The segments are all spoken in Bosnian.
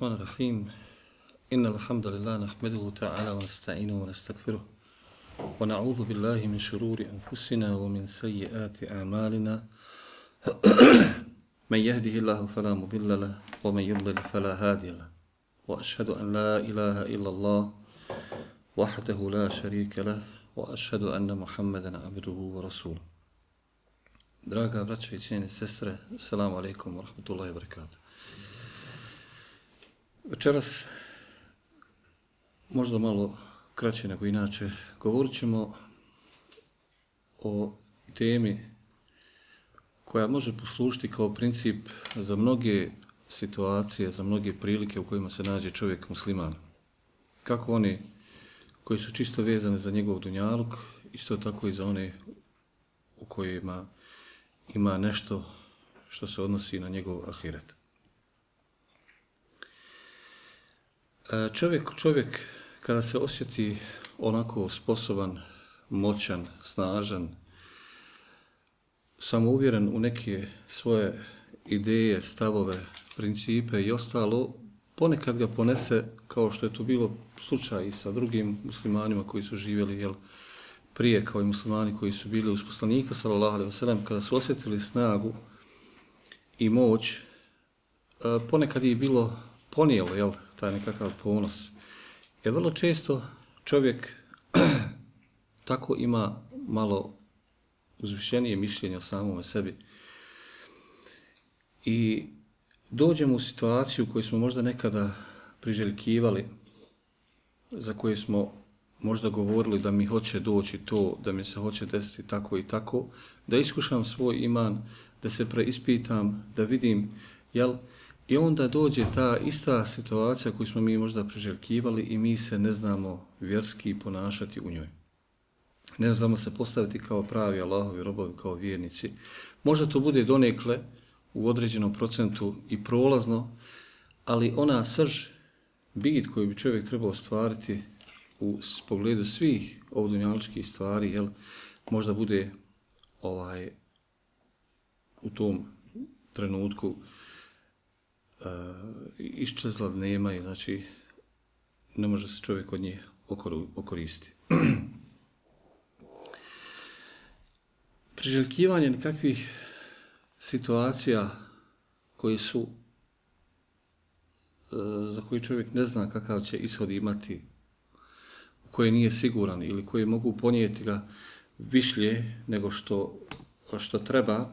الرحمن الرحيم. إن الحمد لله نحمده تعالى ونستعينه ونستغفره ونعوذ بالله من شرور أنفسنا ومن سيئات أعمالنا. من يهده الله فلا مضل له ومن يضلل فلا هادي له. وأشهد أن لا إله إلا الله وحده لا شريك له وأشهد أن محمدا عبده ورسوله. Draga braća i cijene sestre, assalamu alaikum. Večeras, možda malo kraće nego inače, govorit ćemo o temi koja može poslušiti kao princip za mnoge situacije, za mnoge prilike u kojima se nađe čovjek musliman. Kako oni koji su čisto vezani za njegov dunjalog, isto tako i za one u kojima ima nešto što se odnosi na njegov ahiret. E, čovjek, čovjek kada se osjeti onako sposoban, moćan, snažan, samouvjeren u neke svoje ideje, stavove, principe i ostalo, ponekad ga ponese, kao što je to bilo slučaj i sa drugim muslimanima koji su živjeli, jel, prije kao i muslimani koji su bili uz poslanika, sallallahu alaihi wasallam, kada su osjetili snagu i moć, e, ponekad je bilo ponijelo, jel, taj nekakav ponos. Jer vrlo često čovjek tako ima malo uzvišenije mišljenje o samome sebi. I dođemo u situaciju koju smo možda nekada priželjkivali, za koju smo možda govorili da mi hoće doći to, da mi se hoće desiti tako i tako, da iskušam svoj iman, da se preispitam, da vidim, jel, I onda dođe ta ista situacija koju smo mi možda preželjkivali i mi se ne znamo vjerski ponašati u njoj. Ne znamo se postaviti kao pravi Allahovi robovi, kao vjernici. Možda to bude donekle u određenom procentu i prolazno, ali ona srž, bit koju bi čovjek trebao ostvariti u pogledu svih ovdunjaličkih stvari, jel, možda bude ovaj u tom trenutku uh, uh, iščezla nema i znači ne može se čovjek od nje okor, okoristi. Priželjkivanje nekakvih situacija koji su eh, za koji čovjek ne zna kakav će ishod imati, u koje nije siguran ili koji mogu ponijeti ga višlje nego što, što treba,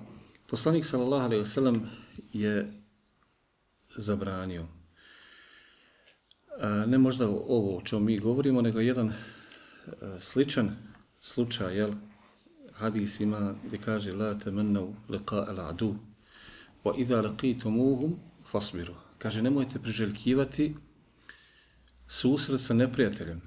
poslanik sallallahu alaihi wa sallam je zabranio. Ne možda ovo o čemu mi govorimo, nego jedan e, sličan slučaj, jel? Hadis ima gdje kaže La te liqa al adu wa idha laqitumuhum fasbiru. Kaže, nemojte priželjkivati susret sa neprijateljem.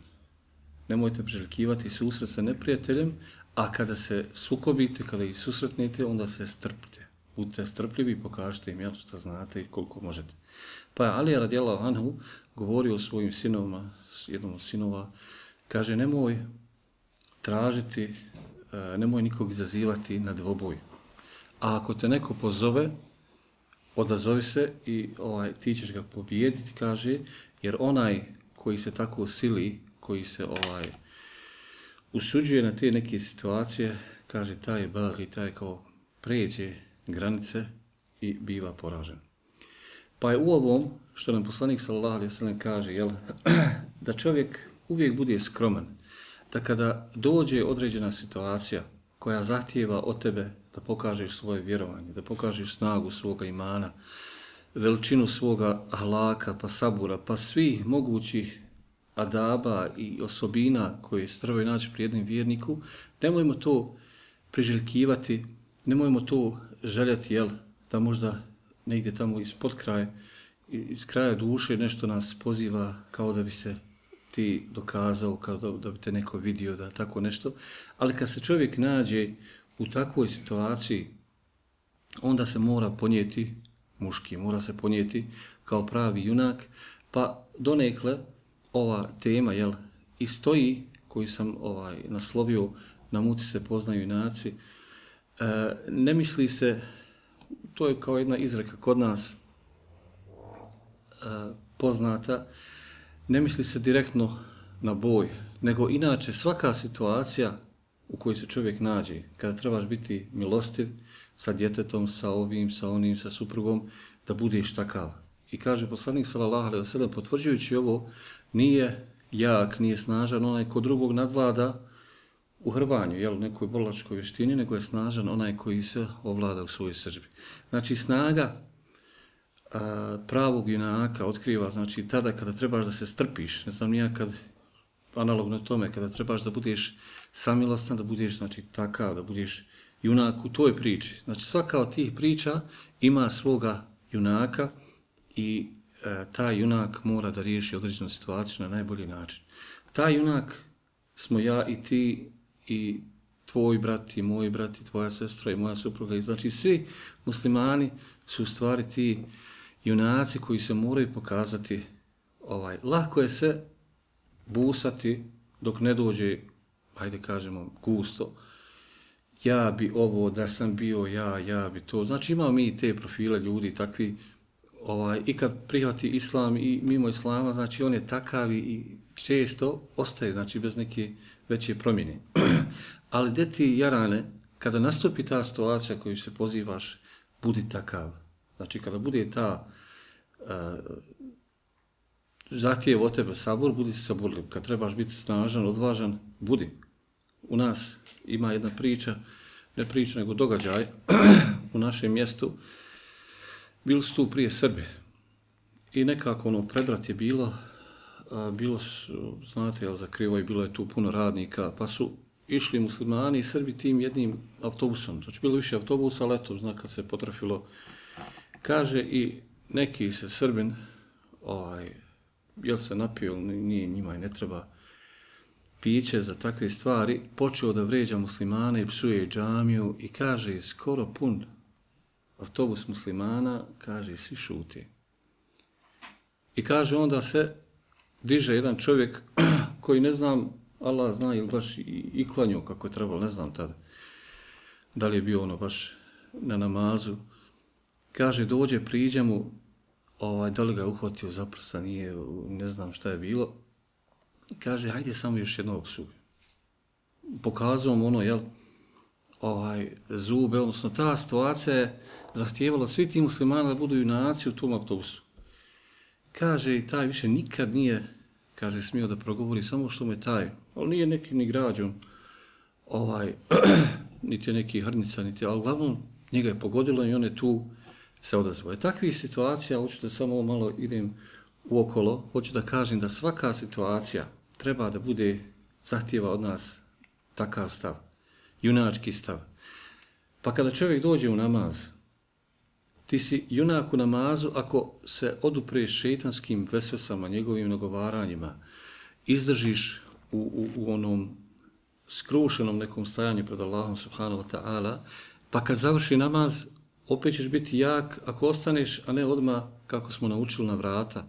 Nemojte priželjkivati susret sa neprijateljem, a kada se sukobite, kada ih susretnete, onda se strpite budite strpljivi i pokažite im jel, šta znate i koliko možete. Pa je Alija radijallahu anhu govorio svojim sinovima, jednom od sinova, kaže nemoj tražiti, eh, nemoj nikog izazivati na dvoboj. A ako te neko pozove, odazovi se i ovaj, ti ćeš ga pobijediti, kaže, jer onaj koji se tako sili, koji se ovaj usuđuje na te neke situacije, kaže, taj je i taj kao pređe granice i biva poražen. Pa je u ovom, što nam poslanik sallallahu alaihi sallam kaže, jel, da čovjek uvijek bude skroman, da kada dođe određena situacija koja zahtijeva od tebe da pokažeš svoje vjerovanje, da pokažeš snagu svoga imana, veličinu svoga ahlaka, pa sabura, pa svih mogućih adaba i osobina koje se trebaju naći pri jednom vjerniku, nemojmo to priželjkivati, nemojmo to željeti, jel, da možda negdje tamo ispod kraja, iz kraja duše nešto nas poziva kao da bi se ti dokazao, kao da, da bi te neko vidio, da tako nešto. Ali kad se čovjek nađe u takvoj situaciji, onda se mora ponijeti muški, mora se ponijeti kao pravi junak, pa donekle ova tema, jel, i stoji koju sam ovaj naslovio na muci se poznaju naci, E, ne misli se, to je kao jedna izreka kod nas, e, poznata, ne misli se direktno na boj, nego inače svaka situacija u kojoj se čovjek nađe, kada trebaš biti milostiv sa djetetom, sa ovim, sa onim, sa suprugom, da budeš takav. I kaže poslanik sallallahu alejhi ve sellem potvrđujući ovo, nije jak, nije snažan onaj ko drugog nadvlada u hrvanju, jel, nekoj bolačkoj vještini, nego je snažan onaj koji se ovlada u svojoj srđbi. Znači, snaga a, pravog junaka otkriva, znači, tada kada trebaš da se strpiš, ne znam nija kad, analogno tome, kada trebaš da budeš samilostan, da budeš, znači, takav, da budeš junak u toj priči. Znači, svaka od tih priča ima svoga junaka i e, taj junak mora da riješi određenu situaciju na najbolji način. Taj junak smo ja i ti i tvoj brat i moj brat i tvoja sestra i moja supruga. I znači svi muslimani su u stvari ti junaci koji se moraju pokazati. ovaj Lako je se busati dok ne dođe, hajde kažemo, gusto. Ja bi ovo, da sam bio ja, ja bi to. Znači imamo mi te profile ljudi takvi ovaj, i kad prihvati islam i mimo islama, znači on je takav i često ostaje, znači bez neke veće promjene. Ali gdje ti jarane, kada nastupi ta situacija koju se pozivaš, budi takav. Znači kada bude ta uh, zahtjev od tebe sabor, budi se saburljiv. Kad trebaš biti snažan, odvažan, budi. U nas ima jedna priča, ne priča, nego događaj u našem mjestu. Bili su tu prije Srbe. I nekako ono predrat je bilo, a, bilo su, znate, jel, za krivo bilo je tu puno radnika, pa su išli muslimani i Srbi tim jednim autobusom. Znači, bilo više autobusa, ali eto, zna, kad se potrafilo, kaže i neki se Srbin, ovaj, jel se napio, nije njima i ne treba piće za takve stvari, počeo da vređa muslimane i psuje džamiju i kaže, skoro pun autobus muslimana, kaže, svi šuti. I kaže, onda se diže jedan čovjek koji ne znam, Allah zna ili baš i, i klanio kako je trebalo, ne znam tada. Da li je bio ono baš na namazu. Kaže, dođe, priđe mu, ovaj, da li ga je uhvatio za prsa, nije, ne znam šta je bilo. Kaže, hajde samo još jedno opsugu. Pokazao mu ono, jel, ovaj, zube, odnosno ta situacija je zahtijevala svi ti muslimani da budu junaci u tom autobusu. Kaže, i taj više nikad nije, kaže, smio da progovori, samo što mu je taj, ali nije neki ni građom, ovaj, niti je neki hrnica, niti, ali glavnom njega je pogodilo i on je tu se odazvao. E, takvi situacija, hoću da samo malo idem u okolo, hoću da kažem da svaka situacija treba da bude zahtjeva od nas takav stav, junački stav. Pa kada čovjek dođe u namaz, Ti si junak u namazu ako se odupreš šeitanskim vesvesama, njegovim nagovaranjima, izdržiš u, u, u onom skrušenom nekom stajanju pred Allahom subhanahu wa ta'ala, pa kad završi namaz, opet ćeš biti jak ako ostaneš, a ne odma kako smo naučili na vrata,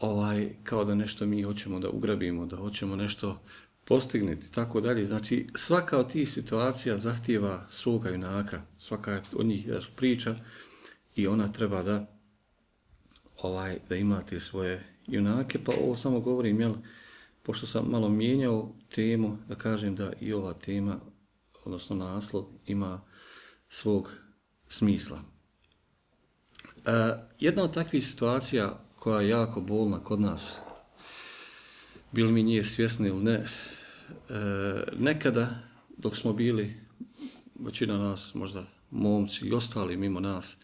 ovaj, kao da nešto mi hoćemo da ugrabimo, da hoćemo nešto postignuti, tako dalje. Znači, svaka od tih situacija zahtijeva svoga junaka, svaka od njih je priča i ona treba da ovaj da imate svoje junake, pa ovo samo govorim, jel, pošto sam malo mijenjao temu, da kažem da i ova tema, odnosno naslov, ima svog smisla. E, jedna od takvih situacija koja je jako bolna kod nas, bili mi nije svjesni ili ne, E, nekada dok smo bili, većina nas, možda momci i ostali mimo nas,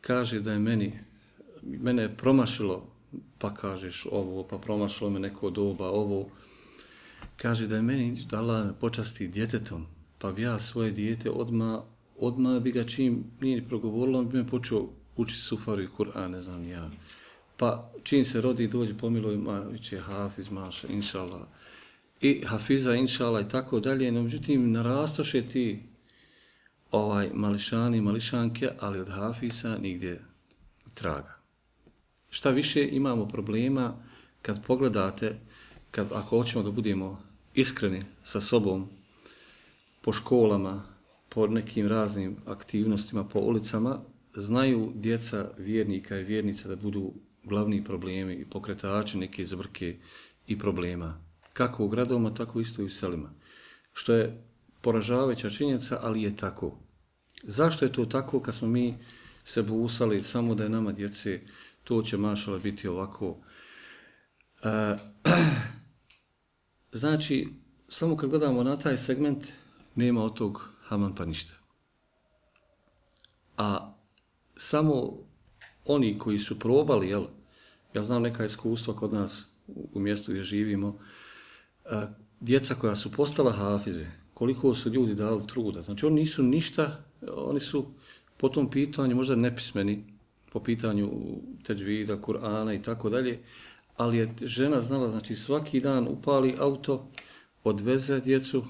kaže da je meni, mene je promašilo, pa kažeš ovo, pa promašilo me neko doba, ovo, kaže da je meni dala počasti djetetom, pa bi ja svoje dijete odma odma bi ga čim nije progovorilo, on bi me počeo učiti sufaru i Kur'an, ne znam ja. Pa čim se rodi dođe, pomiluj, ma, će Hafiz, Maša, inšallah, i Hafiza, inšala i tako dalje, no međutim, narastoše ti ovaj mališani, mališanke, ali od Hafiza nigdje traga. Šta više imamo problema kad pogledate, kad, ako hoćemo da budemo iskreni sa sobom, po školama, po nekim raznim aktivnostima, po ulicama, znaju djeca vjernika i vjernica da budu glavni problemi i pokretači neke zvrke i problema. Kako u gradovima, tako isto i u selima. Što je poražavajuća činjenica, ali je tako. Zašto je to tako kad smo mi se busali samo da je nama djece, to će mašala biti ovako. E, znači, samo kad gledamo na taj segment, nema od tog haman pa ništa. A samo oni koji su probali, jel, ja znam neka iskustva kod nas u mjestu gdje živimo, a, djeca koja su postala hafize, koliko su ljudi dali truda. Znači oni nisu ništa, oni su po tom pitanju možda nepismeni, po pitanju teđvida, Kur'ana i tako dalje, ali je žena znala, znači svaki dan upali auto, odveze djecu,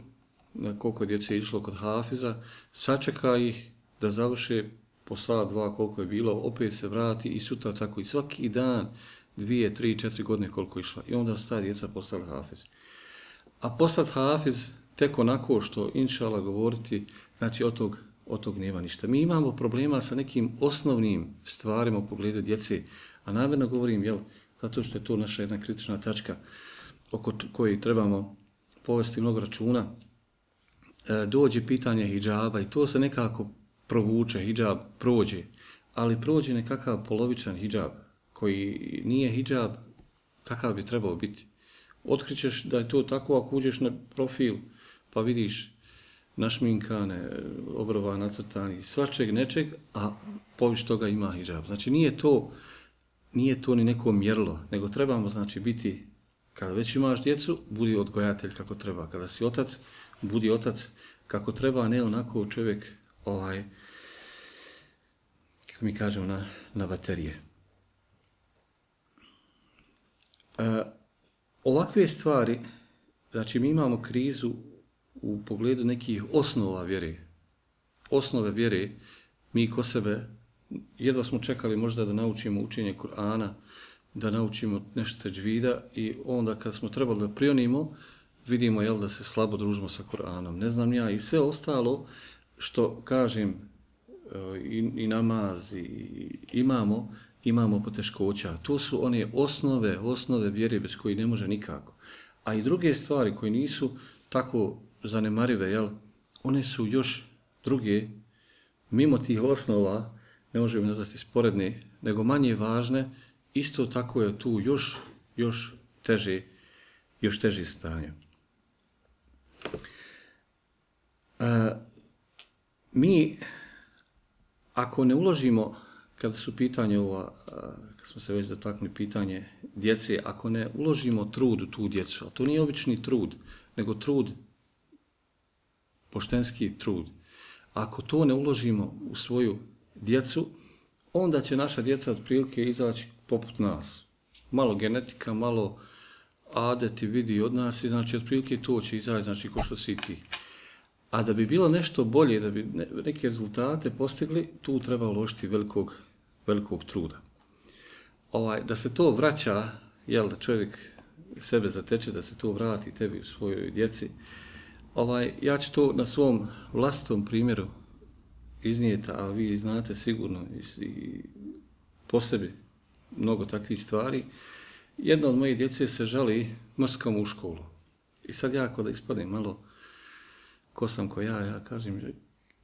koliko djece išlo kod Hafiza, sačeka ih da završe po sat, dva, koliko je bilo, opet se vrati i sutra tako i svaki dan, dvije, tri, četiri godine koliko je išla. I onda su ta djeca postala Hafiz. A postati Hafiz tek onako što inšala govoriti, znači od tog, od tog nema ništa. Mi imamo problema sa nekim osnovnim stvarima u pogledu djece, a namjerno govorim, jel, zato što je to naša jedna kritična tačka oko koje trebamo povesti mnogo računa, e, dođe pitanje hijjaba i to se nekako provuče, hijjab prođe, ali prođe nekakav polovičan hijjab koji nije hijjab kakav bi trebao biti. Otkrićeš da je to tako ako uđeš na profil pa vidiš našminkane, obrova nacrtani, svačeg, nečeg, a poviš toga ima hijab. Znači nije to, nije to ni neko mjerlo, nego trebamo znači biti, kada već imaš djecu, budi odgojatelj kako treba. Kada si otac, budi otac kako treba, ne onako čovjek ovaj, kako mi kažemo, na, na baterije. E, ovakve stvari, znači mi imamo krizu u pogledu nekih osnova vjere. Osnove vjere, mi ko sebe, jedva smo čekali možda da naučimo učenje Kur'ana, da naučimo nešto teđvida i onda kad smo trebali da prionimo, vidimo jel, da se slabo družimo sa Kur'anom. Ne znam ja i sve ostalo što kažem i, i namaz i imamo, imamo poteškoća. To su one osnove, osnove vjere bez koji ne može nikako. A i druge stvari koje nisu tako zanemarive, jel, one su još druge, mimo tih osnova, ne možemo nazvati sporedne, nego manje važne, isto tako je tu još, još teže, još teže stanje. E, mi, ako ne uložimo, kad su pitanje ova, kad smo se već dotaknuli pitanje djece, ako ne uložimo trud u tu djecu, a to nije obični trud, nego trud poštenski trud. Ako to ne uložimo u svoju djecu, onda će naša djeca otprilike izaći poput nas. Malo genetika, malo adeti vidi od nas i znači otprilike to će izaći, znači ko što si ti. A da bi bilo nešto bolje, da bi neke rezultate postigli, tu treba uložiti velikog, velikog truda. Ovaj, da se to vraća, jel, da čovjek sebe zateče, da se to vrati tebi u svojoj djeci, Ovaj, ja ću to na svom vlastitom primjeru iznijeti, a vi znate sigurno i, i po sebi mnogo takvih stvari. Jedna od moje djece se žali mrskom u školu. I sad ja kod da ispadnem malo ko sam ko ja, ja kažem,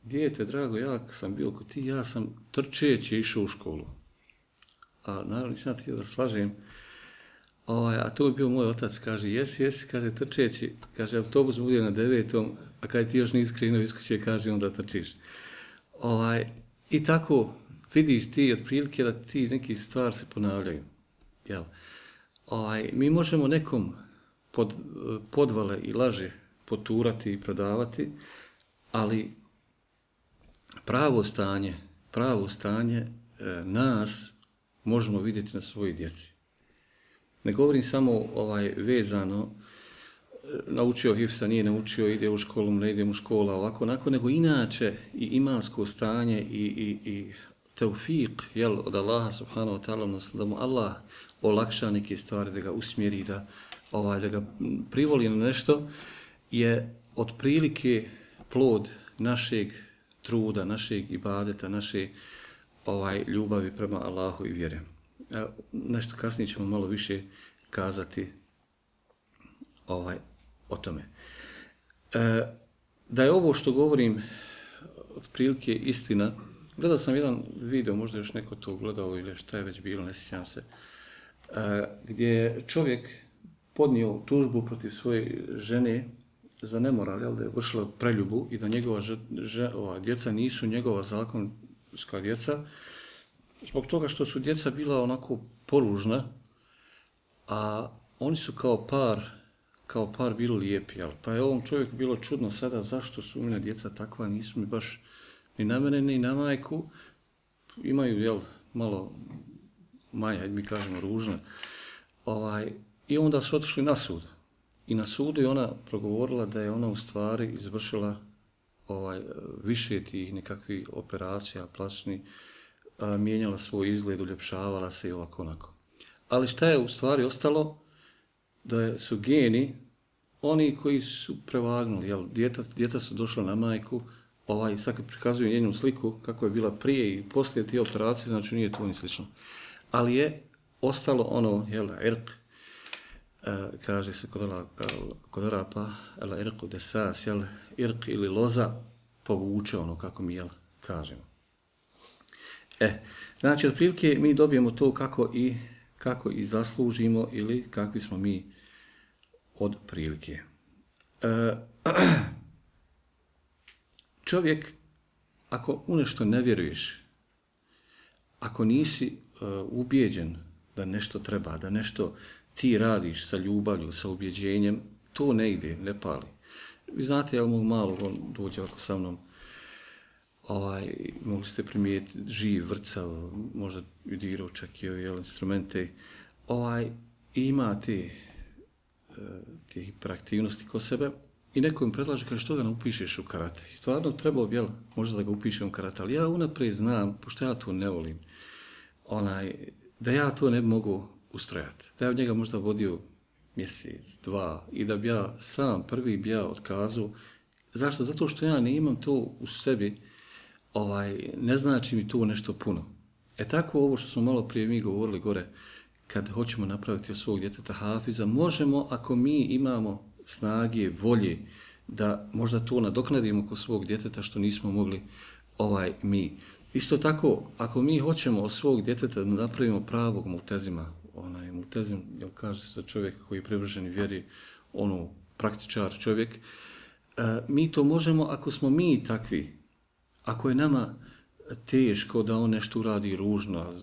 dijete, drago, ja sam bio ko ti, ja sam trčeći išao u školu. A naravno nisam ti da slažem, Ovaj, a to je bio moj otac, kaže, jesi, jesi, kaže, trčeći, kaže, autobus bude na devetom, a kada ti još nisi krenuo iz kuće, kaže, onda trčiš. Ovaj, I tako, vidiš ti otprilike da ti neki stvari se ponavljaju. Jel? Ovaj, mi možemo nekom pod, podvale i laže poturati i prodavati, ali pravo stanje, pravo stanje e, nas možemo vidjeti na svoji djeci. Ne govorim samo ovaj vezano, e, naučio Hifsa, nije naučio, ide u školu, ne ide u škola, ovako, onako, nego inače i imansko stanje i, i, i teufik, jel, od Allaha subhanahu wa ta'ala, da mu Allah olakša neke stvari, da ga usmjeri, da, ovaj, da ga privoli na nešto, je otprilike plod našeg truda, našeg ibadeta, naše ovaj, ljubavi prema Allahu i vjere. E, nešto kasnije ćemo malo više kazati ovaj o tome. E, da je ovo što govorim otprilike istina, gledao sam jedan video, možda još neko to gledao ili šta je već bilo, ne sjećam se, e, gdje je čovjek podnio tužbu protiv svoje žene za nemoral, jel, da je vršila preljubu i da njegova že, že, ova, djeca nisu njegova zakonska djeca, zbog toga što su djeca bila onako poružna, a oni su kao par, kao par bili lijepi, jel? pa je ovom čovjeku bilo čudno sada zašto su mine djeca takva, nisu mi baš ni na mene, ni na majku, imaju, jel, malo maja, mi kažemo, ružne. Ovaj, I onda su otišli na sud. I na sudu je ona progovorila da je ona u stvari izvršila ovaj, više tih nekakvih operacija, plasni, mijenjala svoj izgled, uljepšavala se i ovako onako. Ali šta je u stvari ostalo? Da su geni oni koji su prevagnuli. Jel, djeca, djeca su došla na majku, ovaj, sad kad prikazuju njenu sliku, kako je bila prije i poslije te operacije, znači nije to ni slično. Ali je ostalo ono, jel, erk, E, kaže se kod, ona, e, kod Arapa, ala irku desas, jel, irk ili loza, povuče ono, kako mi, jel, kažemo. E, znači, otprilike mi dobijemo to kako i, kako i zaslužimo ili kakvi smo mi od prilike. E, čovjek, ako u nešto ne vjeruješ, ako nisi uh, ubijeđen da nešto treba, da nešto ti radiš sa ljubavlju, sa ubjeđenjem, to ne ide, ne pali. Vi znate, jel mog malog, on dođe ovako sa mnom, ovaj, mogli ste primijeti živ, vrcav, možda i dirao čak i jel, instrumente, ovaj, ima te, eh, te hiperaktivnosti ko sebe, I neko im predlaže, kaže, što ga ne upišeš u karate? I stvarno trebao bi, jel, možda da ga upišem u karate, ali ja unaprijed znam, pošto ja to ne volim, onaj, da ja to ne mogu ustrajati. Da ja od njega možda vodio mjesec, dva, i da bi ja sam prvi bi ja otkazao. Zašto? Zato što ja ne imam to u sebi, ovaj, ne znači mi to nešto puno. E tako ovo što smo malo prije mi govorili gore, kad hoćemo napraviti od svog djeteta hafiza, možemo ako mi imamo snage, volje da možda to nadoknadimo kod svog djeteta što nismo mogli ovaj mi. Isto tako, ako mi hoćemo od svog djeteta da napravimo pravog multezima, onaj multezim, jel kaže se čovjek koji je privrženi vjeri, ono praktičar čovjek, e, mi to možemo ako smo mi takvi, ako je nama teško da on nešto uradi ružno,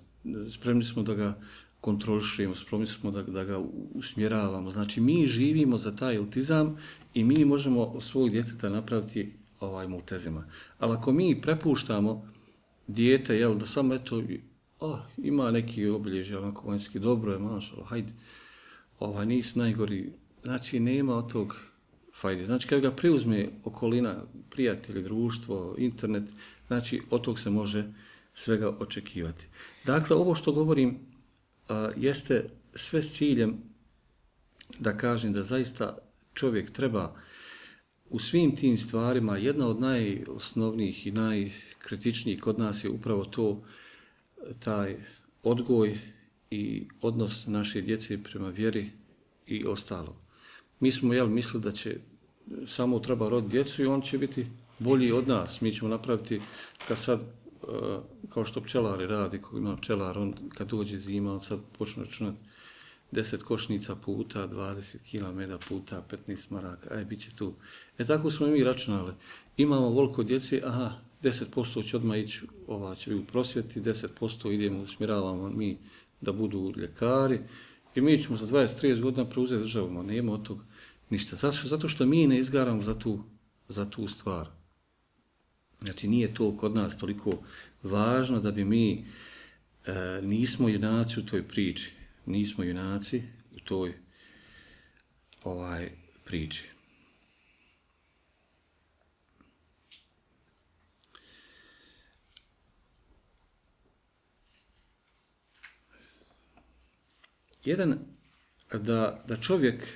spremni smo da ga kontrolišujemo, spremni smo da, da ga usmjeravamo. Znači, mi živimo za taj autizam i mi možemo od svog djeteta napraviti ovaj multezima. Ali ako mi prepuštamo dijete, jel, da samo eto, oh, ima neki obilježje, onako vanjski, dobro je, mašalo, hajde, ovaj, nisu najgori, znači, nema od tog fajde. Znači, kad ga preuzme okolina, prijatelji, društvo, internet, znači, od tog se može svega očekivati. Dakle, ovo što govorim, a, jeste sve s ciljem da kažem da zaista čovjek treba u svim tim stvarima, jedna od najosnovnijih i najkritičnijih kod nas je upravo to, taj odgoj i odnos naše djece prema vjeri i ostalo. Mi smo jel, mislili da će samo treba rod djecu i on će biti bolji od nas. Mi ćemo napraviti, kad sad e, kao što pčelari radi, kako ima pčelar, on kad dođe zima, on sad počne računati 10 košnica puta, 20 kg meda puta, 15 maraka, aj, bit će tu. E tako smo mi računali. Imamo voliko djece, aha, 10% će odmah ići, ova će u prosvjeti, 10% idemo, usmjeravamo mi da budu ljekari i mi ćemo za 20-30 godina preuzeti državu, nema od toga ništa. Zato, zato što mi ne izgaramo za tu, za tu stvar. Znači nije to kod nas toliko važno da bi mi e, nismo junaci u toj priči. Nismo junaci u toj ovaj priči. Jedan, da, da čovjek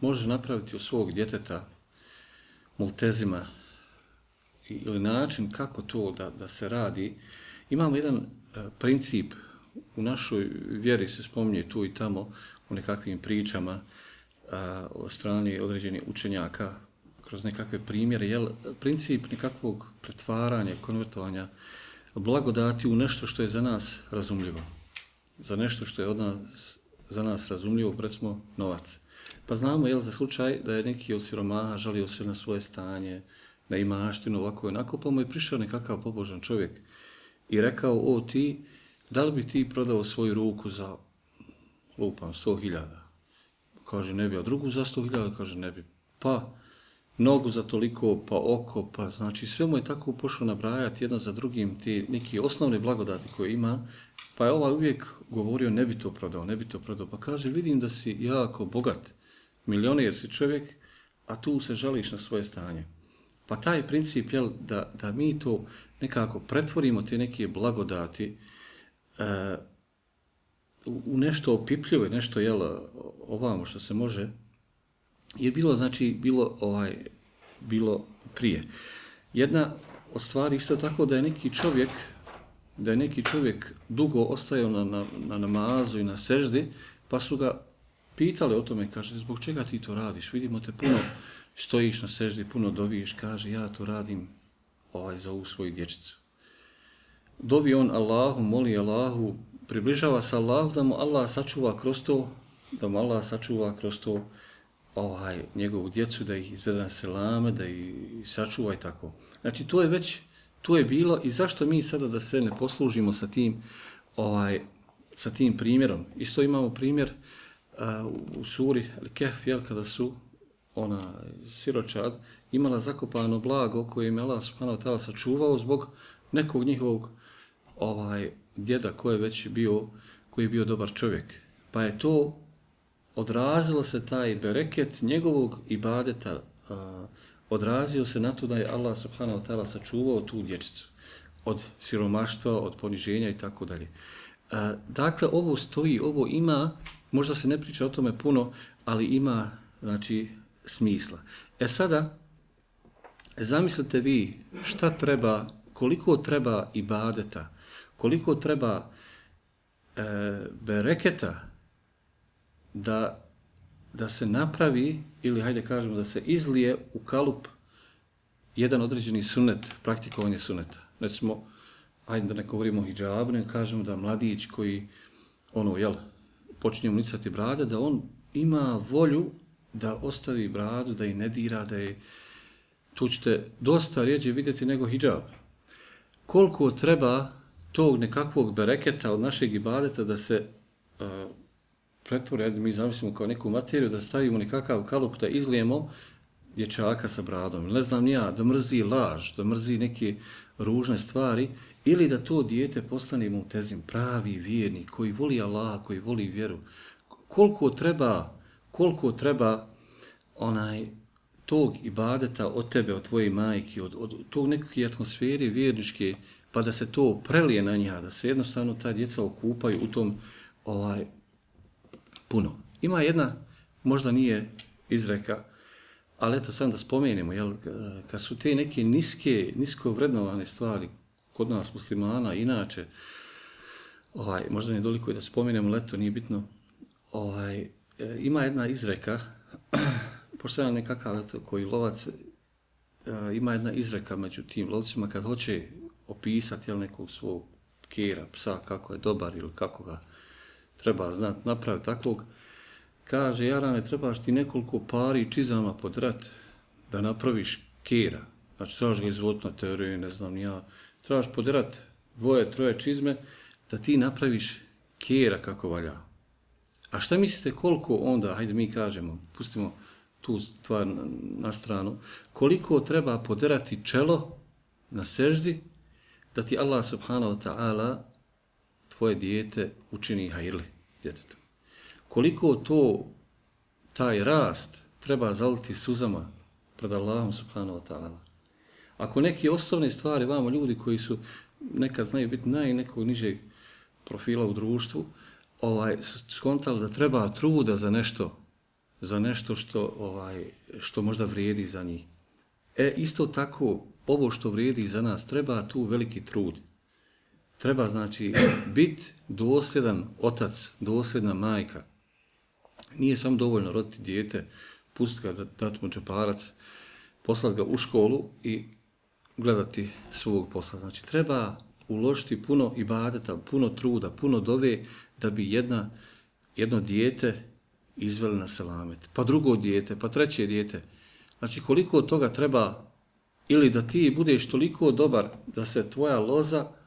može napraviti u svog djeteta multezima ili način kako to da, da se radi, imamo jedan e, princip u našoj vjeri se spominje tu i tamo u nekakvim pričama a, o strani određenih učenjaka kroz nekakve primjere, jel, princip nekakvog pretvaranja, konvertovanja blagodati u nešto što je za nas razumljivo. Za nešto što je od nas, za nas razumljivo, recimo novac. Pa znamo, jel, za slučaj da je neki od siromaha žalio se na svoje stanje, na imaštinu, ovako i onako, pa mu je prišao nekakav pobožan čovjek i rekao, o ti, da li bi ti prodao svoju ruku za, lupam, sto hiljada? Kaže, ne bi, a drugu za sto hiljada? Kaže, ne bi. Pa, nogu za toliko, pa oko, pa znači sve mu je tako pošlo nabrajati jedno za drugim ti neki osnovne blagodati koje ima, pa je ovaj uvijek govorio ne bi to prodao, ne bi to prodao. Pa kaže, vidim da si jako bogat, milioner si čovjek, a tu se žališ na svoje stanje. Pa taj princip, jel, da, da mi to nekako pretvorimo, te neke blagodati, e, u nešto opipljivo, nešto, jel, ovamo što se može, je bilo, znači, bilo, ovaj, bilo prije. Jedna od stvari isto tako da je neki čovjek, da je neki čovjek dugo ostajao na, na, na namazu i na seždi, pa su ga pitali o tome, kaže, zbog čega ti to radiš? Vidimo te puno stojiš na seždi, puno doviš, kaže, ja to radim ovaj, za ovu svoju dječicu. Dobi on Allahu, moli Allahu, približava se Allahu da mu Allah sačuva kroz to, da mu Allah sačuva kroz to ovaj, njegovu djecu, da ih izvede na selame, da ih sačuva i tako. Znači, to je već, to je bilo i zašto mi sada da se ne poslužimo sa tim, ovaj, sa tim primjerom. Isto imamo primjer uh, u suri Al-Kehf, jel, kada su ona siročad imala zakopano blago koje im Allah subhanahu wa ta'ala sačuvao zbog nekog njihovog ovaj djeda koji je već bio koji je bio dobar čovjek. Pa je to odrazilo se taj bereket njegovog ibadeta a, odrazio se na to da je Allah subhanahu wa ta'ala sačuvao tu dječicu od siromaštva, od poniženja i tako dalje. E, dakle, ovo stoji, ovo ima, možda se ne priča o tome puno, ali ima znači, smisla. E sada, zamislite vi šta treba, koliko treba ibadeta, koliko treba e, bereketa, da, da se napravi, ili hajde kažemo da se izlije u kalup jedan određeni sunet, praktikovanje suneta. Recimo, hajde da ne govorimo o hijabu, ne kažemo da mladić koji ono, jel, počinje unicati brade, da on ima volju da ostavi bradu, da i ne dira, da je, tu ćete dosta rijeđe vidjeti nego hijab. Koliko treba tog nekakvog bereketa od našeg ibadeta da se uh, pretvore, mi zamislimo kao neku materiju, da stavimo nekakav kalup, da izlijemo dječaka sa bradom. Ne znam ja, da mrzi laž, da mrzi neke ružne stvari, ili da to dijete postane multezim, pravi vjernik, koji voli Allah, koji voli vjeru. Koliko treba, koliko treba onaj tog ibadeta od tebe, od tvoje majke, od, od tog nekakve atmosfere vjerničke, pa da se to prelije na njega, da se jednostavno ta djeca okupaju u tom ovaj puno. Ima jedna, možda nije izreka, ali eto sam da spomenemo, jel, eh, kad su te neke niske, nisko vrednovane stvari kod nas muslimana, inače, ovaj, možda ne doliko je da spomenemo, leto nije bitno, ovaj, eh, ima jedna izreka, pošto je nekakav eto, koji lovac, eh, ima jedna izreka među tim lovcima kad hoće opisati jel, nekog svog kera, psa, kako je dobar ili kako ga treba znati napraviti takvog, kaže, Jarane, trebaš ti nekoliko pari čizama pod rat da napraviš kera. Znači, trebaš ga izvoditi na teoriju, ne znam, ja. Trebaš pod rat dvoje, troje čizme da ti napraviš kera kako valja. A šta mislite koliko onda, hajde mi kažemo, pustimo tu stvar na stranu, koliko treba poderati čelo na seždi da ti Allah subhanahu wa ta'ala tvoje dijete učini hajrli djetetu. Koliko to, taj rast treba zaliti suzama pred Allahom subhanahu wa ta'ala. Ako neki osnovne stvari, vamo ljudi koji su nekad znaju biti naj nekog nižeg profila u društvu, ovaj, skontali da treba truda za nešto, za nešto što, ovaj, što možda vrijedi za njih. E, isto tako, ovo što vrijedi za nas, treba tu veliki trud treba znači biti dosljedan otac, dosljedna majka. Nije samo dovoljno roditi dijete, pustiti ga, dati mu džeparac, poslati ga u školu i gledati svog posla. Znači treba uložiti puno ibadeta, puno truda, puno dove da bi jedna, jedno dijete izveli na selamet. Pa drugo dijete, pa treće dijete. Znači koliko od toga treba ili da ti budeš toliko dobar da se tvoja loza,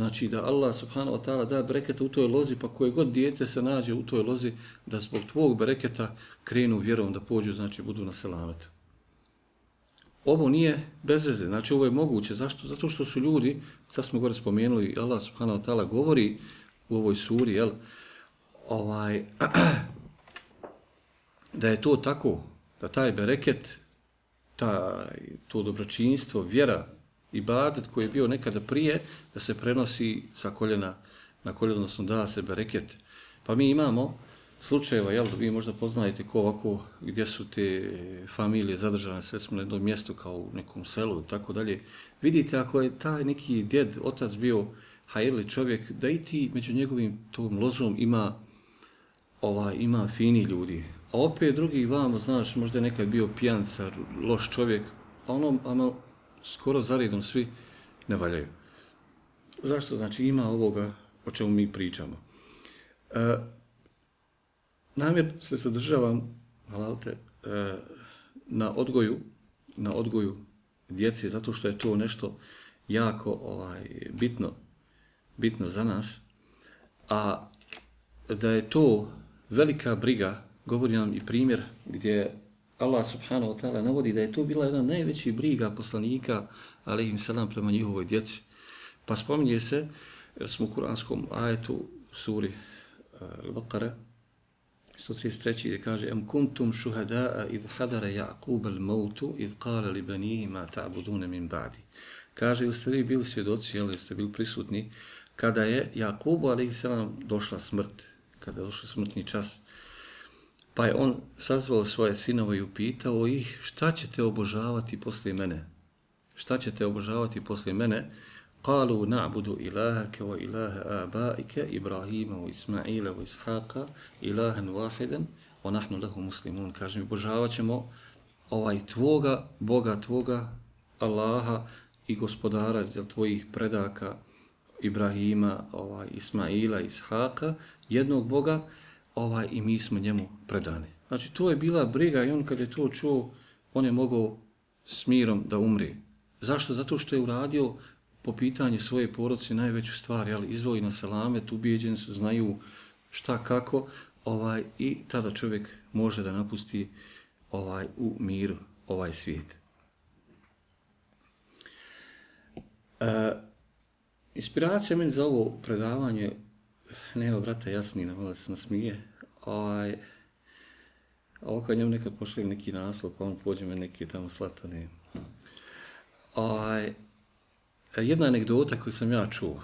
znači da Allah subhanahu wa ta'ala da bereketa u toj lozi, pa koje god dijete se nađe u toj lozi, da zbog tvog bereketa krenu vjerom da pođu, znači budu na selametu. Ovo nije bez veze, znači ovo je moguće. Zašto? Zato što su ljudi, sad smo gore spomenuli, Allah subhanahu wa ta'ala govori u ovoj suri, jel, ovaj, da je to tako, da taj bereket, ta, to dobročinstvo, vjera ibadet koji je bio nekada prije, da se prenosi sa koljena na koljeno, odnosno da se bereket. Pa mi imamo slučajeva, jel, vi možda poznajete ko ovako, gdje su te familije zadržane, sve smo na jednom mjestu kao u nekom selu i tako dalje. Vidite, ako je taj neki djed, otac bio hajeli čovjek, da i ti među njegovim tom lozom ima ovaj, ima fini ljudi. A opet drugi vam, znaš, možda je nekad bio pijancar, loš čovjek, a ono, ama, skoro zaredom svi ne valjaju. Zašto? Znači ima ovoga o čemu mi pričamo. E, namjer se sadržavam, halalte, e, na odgoju, na odgoju djece, zato što je to nešto jako ovaj bitno, bitno za nas, a da je to velika briga, govori nam i primjer gdje Allah subhanahu wa ta'ala navodi da je to bila jedna najveća briga poslanika, ali im salam prema njihovoj djeci. Pa spominje se, jer smo u kuranskom ajetu suri eh, Al-Baqara, 133. gdje kaže Am kuntum šuhada'a idh hadara Ja'qub al-mautu idh qala li banihi ma ta'budune min ba'di. Kaže, ili ste vi bili svjedoci, ili ste bili prisutni, kada je Jakubu, ali ih došla smrt, kada je došao smrtni čas. Pa je on sazvao svoje sinove i upitao ih šta ćete obožavati poslije mene? Šta ćete obožavati poslije mene? Kalu na'budu ilahake wa ilaha abaike Ibrahima wa Ismaila wa Ishaqa ilahan wahidan wa nahnu lahu muslimun. Kaže mi, obožavat ćemo ovaj tvoga, Boga tvoga, Allaha i gospodara tvojih predaka, Ibrahima, ovaj, Ismaila, Ishaqa, jednog Boga, ovaj, i mi smo njemu predani. Znači, to je bila briga i on kad je to čuo, on je mogao s mirom da umri. Zašto? Zato što je uradio po pitanju svoje porodice najveću stvar, jel, izvoji na salamet, ubijeđeni su, znaju šta, kako, ovaj, i tada čovjek može da napusti ovaj u miru ovaj svijet. E, Inspiracija meni za ovo predavanje, ne evo brata Jasmina, malo se nasmije, ovaj, ovo kad njemu nekad pošli neki naslov, pa on pođe me neki tamo slatoni. Ovaj, jedna anegdota koju sam ja čuo,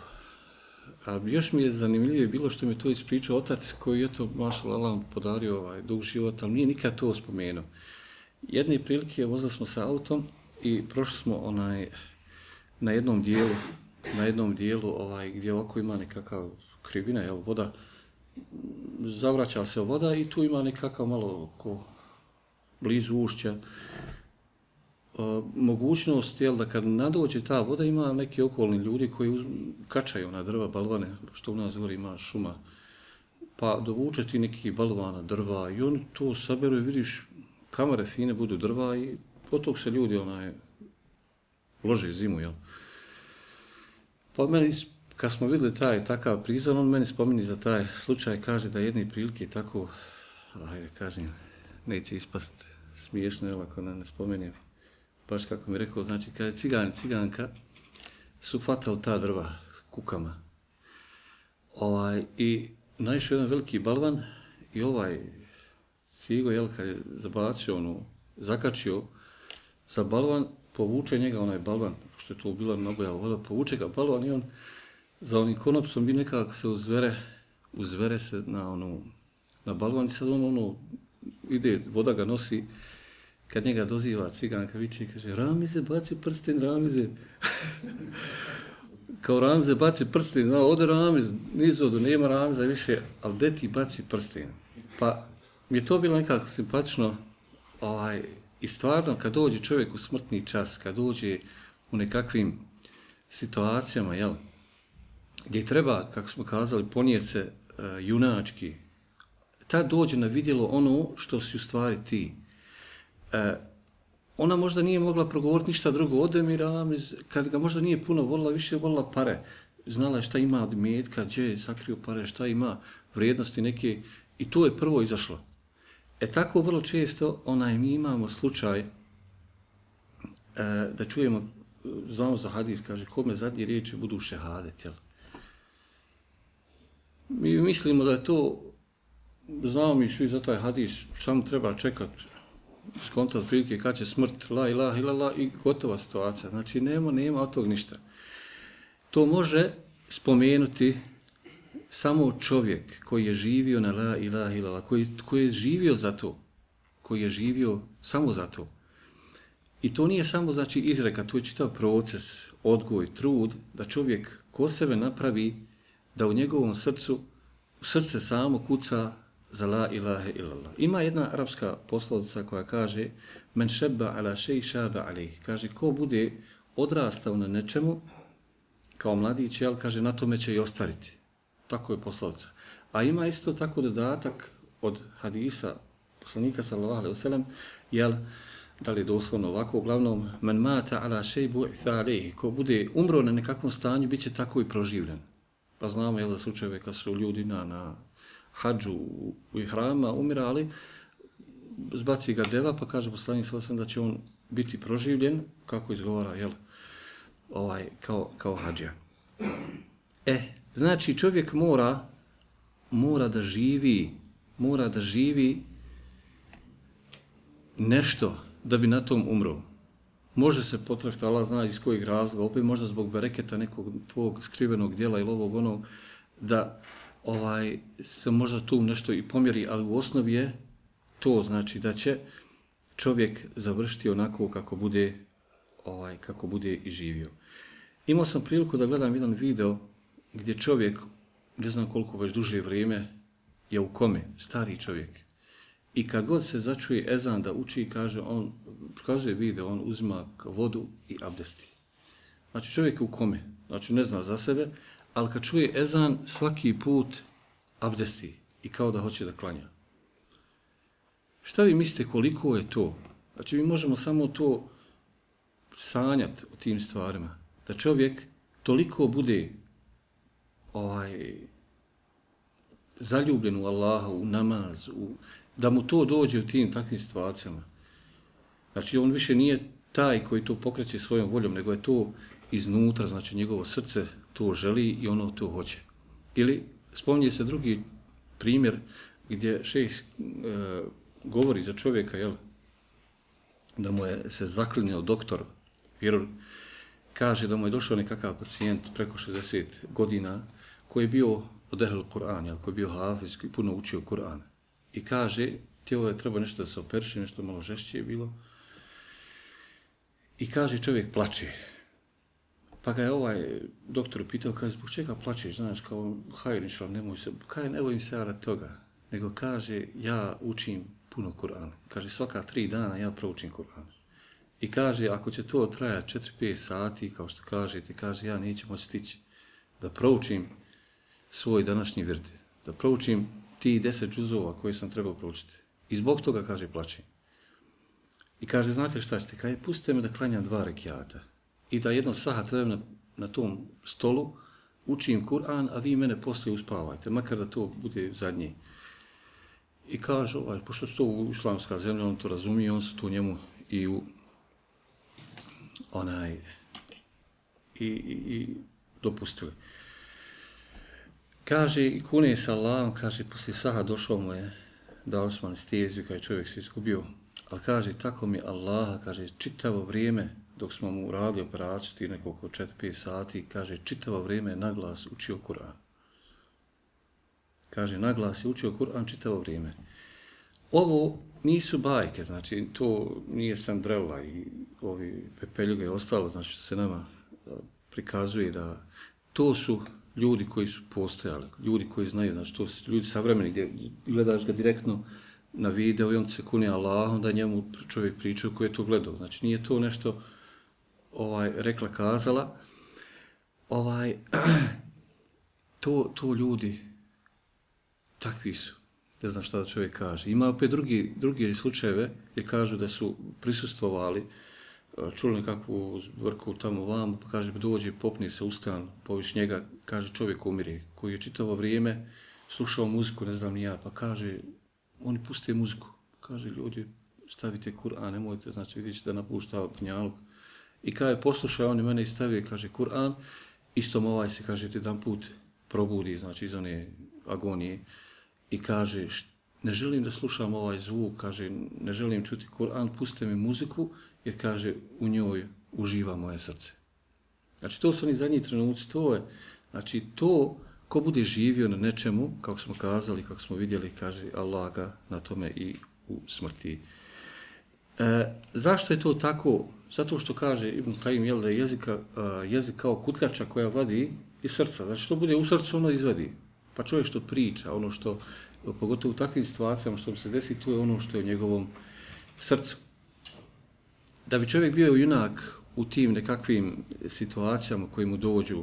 a još mi je zanimljivije bilo što mi to ispričao otac koji je to, mašal Allah, podario ovaj, dug život, ali nije nikad to spomenuo. Jedne prilike vozili smo sa autom i prošli smo onaj, na jednom dijelu na jednom dijelu ovaj gdje ovako ima nekakav krivina, jel, voda, zavraća se voda i tu ima nekakav malo ko blizu ušća. E, mogućnost jel, da kad nadođe ta voda ima neki okolni ljudi koji uz, kačaju na drva balvane, što u nas gori ima šuma, pa dovuče ti neki balvana drva i oni to saberu i vidiš kamere fine budu drva i potog se ljudi onaj lože zimu, jel? Pa meni, kad smo videli taj takav prizor, on meni spomeni za taj slučaj, kaže da jedne prilike tako, ajde, kažem, neće ispast smiješno, evo ako ne, ne spomenem, baš kako mi rekao, znači, kada je cigan, ciganka, su fatali ta drva s kukama. Ovaj, I naišao jedan veliki balvan i ovaj cigo, jel, kad je zabacio onu, zakačio za balvan, povuče njega onaj balvan, što je to bila naboja voda, povuče ga balvan i on za onim konopsom bi nekako se uzvere, uzvere se na onu, na balvan i sad on ono, ide, voda ga nosi, kad njega doziva ciganka, viče i kaže, Ramize, baci prsten, Ramize. kao Ramize, baci prsten, no, ode Ramez, nizodu, nema Ramiza više, ali gde ti baci prsten? Pa mi je to bilo nekako simpatično, ovaj, i stvarno kad dođe čovjek u smrtni čas, kad dođe u nekakvim situacijama, jel, gdje treba, kako smo kazali, ponijeti se uh, junački, tad dođe na vidjelo ono što si u stvari ti. E, ona možda nije mogla progovoriti ništa drugo od Emira, kad ga možda nije puno volila, više volila pare. Znala je šta ima od metka, gdje je sakrio pare, šta ima vrijednosti neke. I to je prvo izašlo. E tako vrlo često onaj, mi imamo slučaj e, da čujemo, e, znamo za hadis, kaže, kome zadnje riječi budu šehadet, jel? Mi mislimo da je to, znamo mi svi za taj hadis, samo treba čekat, skontat prilike kad će smrt, la ilaha ilala i gotova situacija. Znači nema, nema od tog ništa. To može spomenuti samo čovjek koji je živio na la ilaha ilala, koji, koji je živio za to, koji je živio samo za to. I to nije samo znači izreka, to je čitav proces, odgoj, trud, da čovjek ko sebe napravi da u njegovom srcu, u srce samo kuca za la ilaha illallah. Ima jedna arapska poslovica koja kaže men šebba ala šeji šaba alih. Kaže, ko bude odrastao na nečemu, kao mladić, jel, kaže, na tome će i ostariti. Tako je poslovica. A ima isto tako dodatak od hadisa poslanika sallallahu alaihi wasallam, jel, da li je doslovno ovako, uglavnom, men mata ala shaybu bu. Ko bude umro na nekakvom stanju, biće tako i proživljen. Pa znamo, jel, za slučajeve kad su ljudi na, na hađu u ihrama umirali, zbaci ga deva, pa kaže poslanik sallallahu da će on biti proživljen, kako izgovara, jel, ovaj, kao, kao hađa. E, znači čovjek mora, mora da živi, mora da živi nešto da bi na tom umro. Može se potrefiti, Allah zna iz kojeg razloga, opet možda zbog bereketa nekog tvog skrivenog dijela ili ovog onog, da ovaj se možda tu nešto i pomjeri, ali u osnovi je to znači da će čovjek završiti onako kako bude ovaj kako bude i živio. Imao sam priliku da gledam jedan video gdje čovjek, ne znam koliko već duže vrijeme, je u kome, stari čovjek. I kad god se začuje ezan da uči, kaže, on prikazuje video, on uzima vodu i abdesti. Znači čovjek je u kome, znači ne zna za sebe, ali kad čuje ezan, svaki put abdesti i kao da hoće da klanja. Šta vi mislite koliko je to? Znači mi možemo samo to sanjati o tim stvarima. Da čovjek toliko bude ovaj zaljubljen u Allaha, u namaz, u, da mu to dođe u tim takvim situacijama. Znači on više nije taj koji to pokreće svojom voljom, nego je to iznutra, znači njegovo srce to želi i ono to hoće. Ili spominje se drugi primjer gdje šejh e, govori za čovjeka, jel, da mu je se zaklinio doktor, jer kaže da mu je došao nekakav pacijent preko 60 godina koji je bio od Ehl Kur'an, koji je bio hafiz, koji puno učio Kur'an. I kaže, tijelo je treba nešto da se operši, nešto malo žešće je bilo. I kaže, čovjek plače. Pa ga je ovaj doktor pitao, kaže, zbog čega plačeš, znaš, kao hajriš, ali nemoj se, kaj, ne vojim se rad toga. Nego kaže, ja učim puno Kur'ana. Kaže, svaka tri dana ja proučim Kur'an. I kaže, ako će to trajati 4-5 sati, kao što kažete, kaže, ja neću moći stići da proučim svoj današnji vrti. Da proučim ti 10 džuzova koje sam trebao proučiti. I zbog toga, kaže, plaći. I kaže, znate šta ćete, kaže, pustite me da klanjam dva rekiata i da jedno sahat vremena na tom stolu učim Kur'an, a vi mene poslije uspavajte, makar da to bude zadnji. I kaže, ovaj, pošto su to u islamska zemlja, on to razumije, on se to njemu i u onaj i, i, i dopustili. Kaže, i kune sa Allahom, kaže, poslije saha došao mu je, da Osman stijezio, kada je čovjek se izgubio, ali kaže, tako mi Allaha, kaže, čitavo vrijeme, dok smo mu radili operaciju, ti nekoliko 4-5 sati, kaže, čitavo vrijeme je naglas učio Kur'an. Kaže, naglas je učio Kur'an čitavo vrijeme. Ovo nisu bajke, znači, to nije Sandrella i ovi Pepeljuga i ostalo, znači, što se nama prikazuje da to su ljudi koji su postojali, ljudi koji znaju, znači to su ljudi savremeni, gdje gledaš ga direktno na video i on se kuni Allah, onda njemu čovjek priča koji je to gledao. Znači nije to nešto ovaj rekla kazala, ovaj, to, to ljudi takvi su. Ne znam šta da čovjek kaže. Ima opet drugi, drugi slučajeve gdje kažu da su prisustvovali, čuli nekakvu zbrku tamo vam, pa kaže, dođe, popni se, ustan, poviš njega, kaže, čovjek umire, koji je čitavo vrijeme slušao muziku, ne znam ni ja, pa kaže, oni puste muziku. Kaže, ljudi, stavite Kur'an, nemojte, znači, vidjet da napušta od njalog. I kada je poslušao, on mene i stavio, kaže, Kur'an, istom ovaj se, kaže, jedan put probudi, znači, iz one agonije, i kaže, ne želim da slušam ovaj zvuk, kaže, ne želim čuti Kur'an, puste mi muziku, jer kaže, u njoj uživa moje srce. Znači, to su oni zadnji trenuci, to je, znači, to, ko bude živio na nečemu, kako smo kazali, kako smo vidjeli, kaže Allah ga na tome i u smrti. E, zašto je to tako? Zato što kaže Ibn Qayyim jel, da je jezika, e, jezik kao kutljača koja vadi iz srca. Znači, što bude u srcu, ono izvadi. Pa čovjek što priča, ono što, pogotovo u takvim situacijama što mu se desi, to je ono što je u njegovom srcu. Da bi čovjek bio junak u tim nekakvim situacijama koji mu dođu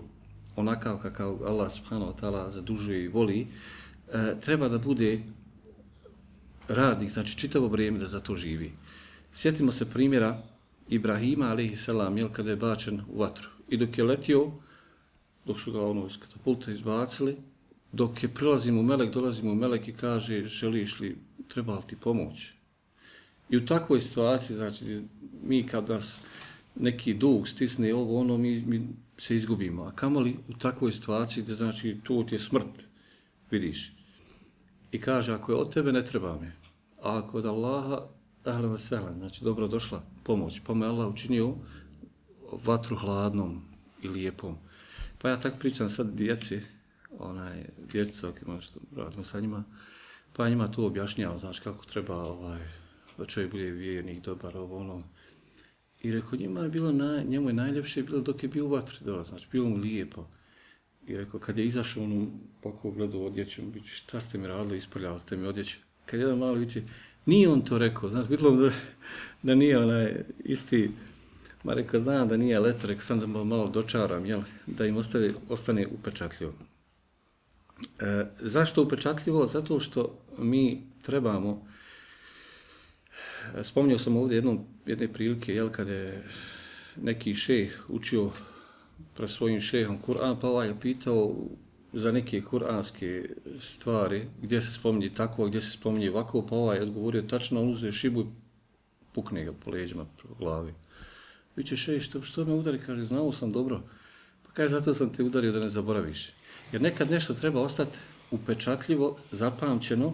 onakav kakav Allah subhanahu wa ta'ala zadužuje i voli, e, treba da bude radnik, znači čitavo vrijeme da za to živi. Sjetimo se primjera Ibrahima, alaihi salam, jel, kada je bačen u vatru. I dok je letio, dok su ga ono iz katapulta izbacili, dok je prilazim u melek, dolazim u melek i kaže, želiš li, treba li ti pomoć? I u takvoj situaciji, znači, mi kad nas neki dug stisne ovo, ono, mi, mi se izgubimo. A kamoli u takvoj situaciji gdje znači tu ti je smrt, vidiš. I kaže, ako je od tebe, ne treba mi. A ako od Allaha, ahle vesele, znači dobro došla pomoć. Pa me Allah učinio vatru hladnom i lijepom. Pa ja tak pričam sad djeci, onaj, dječica, ok, imam što radimo sa njima, pa njima to objašnjava, znači kako treba ovaj, da čovjek bude vjernik, dobar, ovo, ono, I rekao, njima je bilo na, njemu je najljepše bilo dok je bio u vatri dole, znači bilo mu lijepo. I rekao, kad je izašao onu pako gledao odjeću, šta ste mi radili, isprljali ste mi odjeće. Kad jedan malo vici, nije on to rekao, znači vidjelo da, da nije onaj isti, ma rekao, znam da nije leto, rekao sam da malo dočaram, jel, da im ostane, ostane upečatljivo. E, zašto upečatljivo? Zato što mi trebamo, Spomnio sam ovdje jednom, jedne prilike, jel, kad je neki šeh učio pre svojim šehom Kur'an, pa ovaj je pitao za neke kuranske stvari, gdje se spominje tako, gdje se spominje ovako, pa ovaj je odgovorio tačno, on uzeo šibu i pukne ga po leđima, po glavi. Viće šej, što, što me udari? Kaže, znao sam dobro. Pa kaže, zato sam te udario da ne zaboraviš. Jer nekad nešto treba ostati upečatljivo, zapamćeno,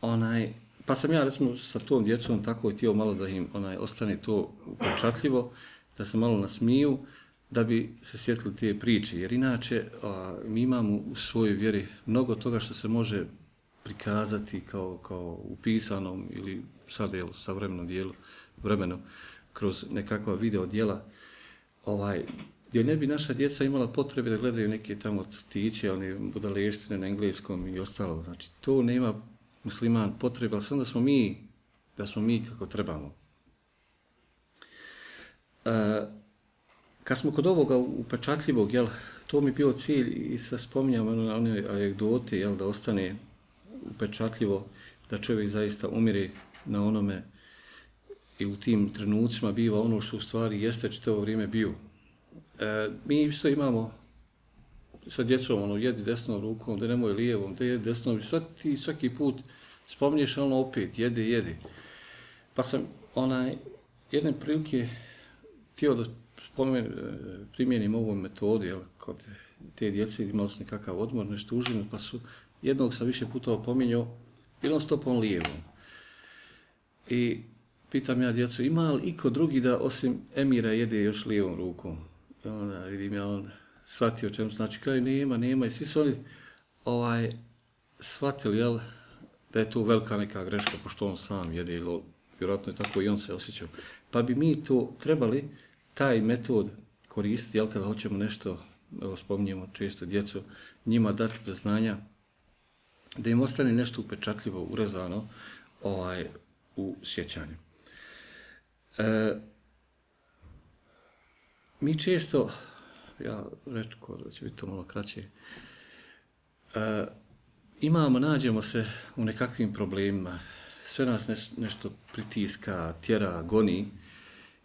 onaj, Pa sam ja recimo sa tom djecom tako htio malo da im onaj ostane to upečatljivo, da se malo nasmiju, da bi se sjetili te priče. Jer inače a, mi imamo u svojoj vjeri mnogo toga što se može prikazati kao, kao u pisanom ili sad je sa vremenom dijelu, vremenu kroz nekakva video dijela ovaj, gdje ne bi naša djeca imala potrebe da gledaju neke tamo crtiće, one budaleštine na engleskom i ostalo. Znači, to nema musliman potreba, ali sam da smo mi, da smo mi kako trebamo. E, kad smo kod ovoga upečatljivog, jel, to mi bio cilj i sa spominjam na one anegdote, jel, da ostane upečatljivo, da čovjek zaista umiri na onome i u tim trenucima biva ono što u stvari jeste čitavo vrijeme bio. E, mi isto imamo sa djecom, ono, jedi desnom rukom, da nemoj lijevom, da jedi desnom, svaki, svaki put spominješ ono opet, jede, jede. Pa sam onaj, jedne prilike htio da spomen, primjenim ovu metodu, jel, kod te djece imali su nekakav odmor, nešto užinu, pa su jednog sam više puta opominjao, jednom stopom lijevom. I pitam ja djecu, ima li iko drugi da osim Emira jede još lijevom rukom? I onda vidim ja on shvatio čemu znači, kao nema, nema i svi su oni ovaj, shvatili, jel, da je to velika neka greška, pošto on sam jede, ili vjerojatno je tako i on se osjećao. Pa bi mi to trebali, taj metod koristiti, jel, kada hoćemo nešto evo spominjemo često djecu, njima dati do znanja, da im ostane nešto upečatljivo, urezano ovaj, u sjećanju. E, mi često, ja rečko da će biti to malo kraće, e, imamo, nađemo se u nekakvim problemima, sve nas neš, nešto pritiska, tjera, goni